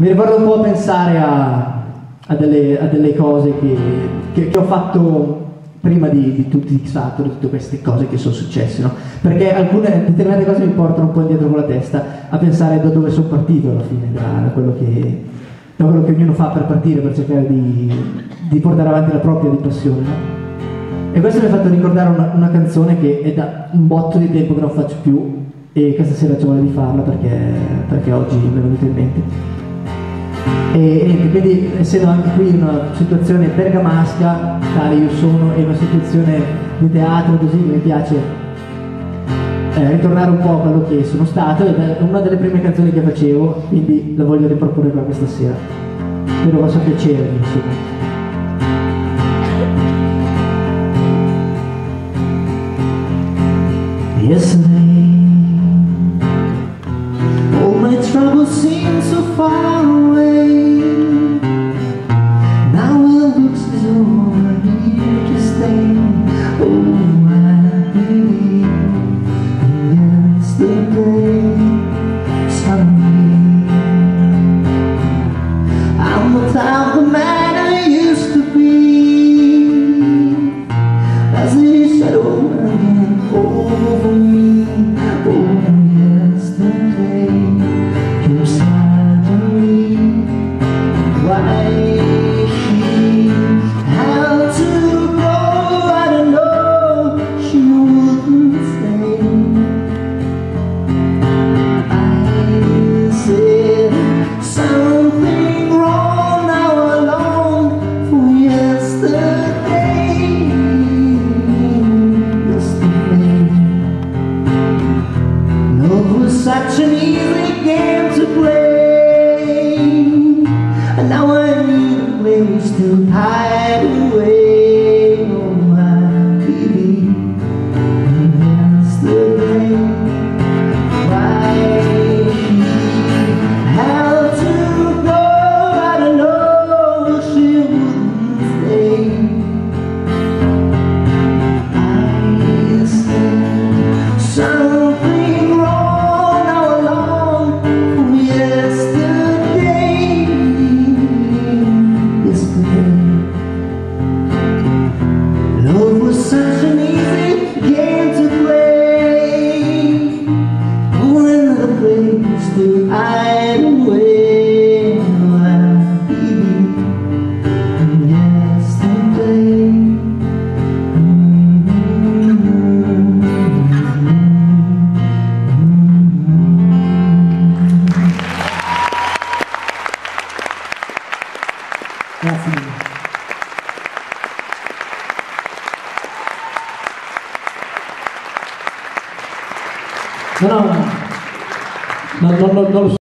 mi ricordo un po' pensare a, a, delle, a delle, cose che, che, che, ho fatto prima di, di tutti i Factor, di tutte queste cose che sono successe, no? Perché alcune determinate cose mi portano un po' indietro con la testa a pensare da dove sono partito alla fine, da, da, quello, che, da quello, che, ognuno fa per partire, per cercare di, di portare avanti la propria di passione, no? E questo mi ha fatto ricordare una, una, canzone che è da un botto di tempo che non faccio più e questa sera ci vuole di farla perché, perché oggi mi è venuto in mente. E quindi essendo anche qui una situazione bergamasca, tale io sono, e una situazione di teatro così mi piace eh, ritornare un po' a quello che sono stato, è una delle prime canzoni che facevo, quindi la voglio riproporre qua questa sera. Spero possa piacervi, insomma. Yesterday Yesterday an easy game to play. And now I need a place to hide away Oh my baby Grazie. No, no, no, no.